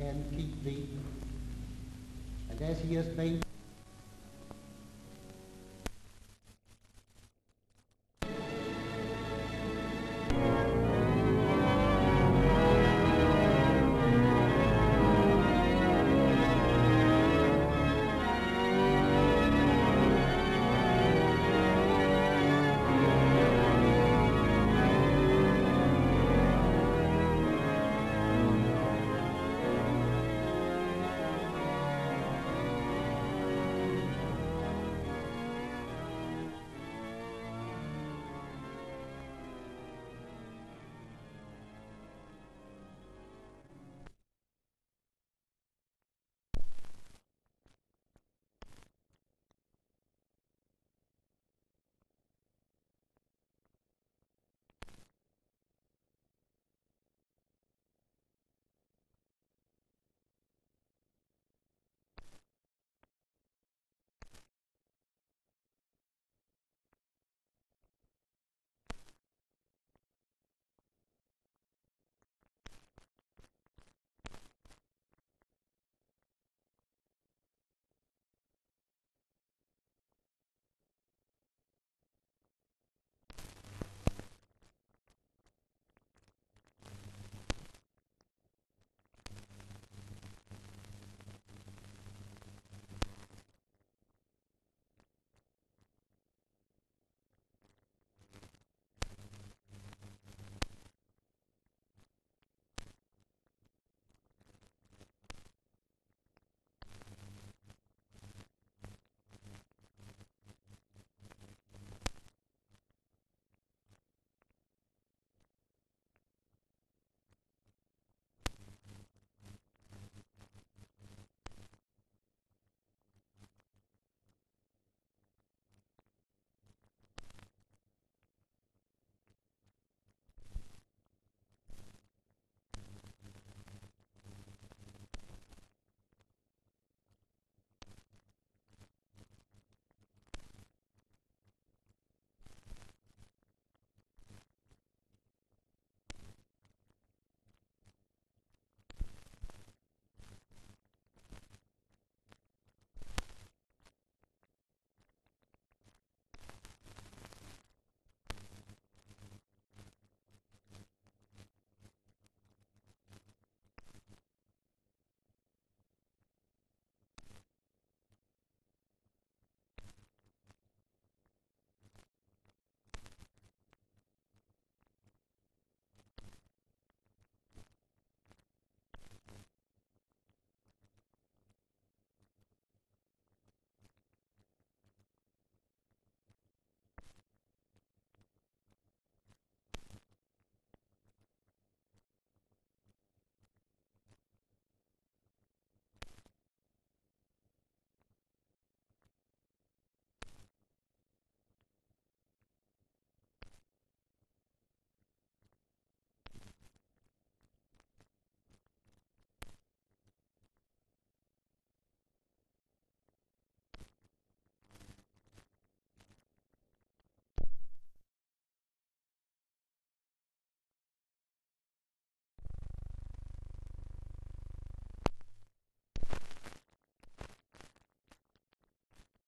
and keep thee. And as he has been